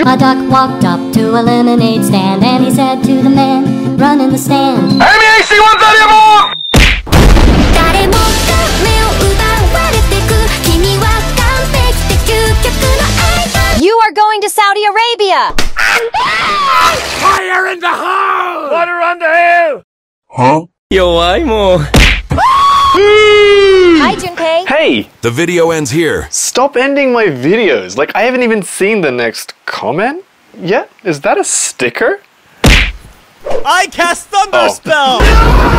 A duck walked up to a lemonade stand and he said to the man running the stand, You are going to Saudi Arabia! Fire in the hole! Water on the hill! Huh? Yo, I'm Hey, The video ends here. stop ending my videos. Like, I haven't even seen the next comment yet. Is that a sticker? I cast Thunder Spell! Oh.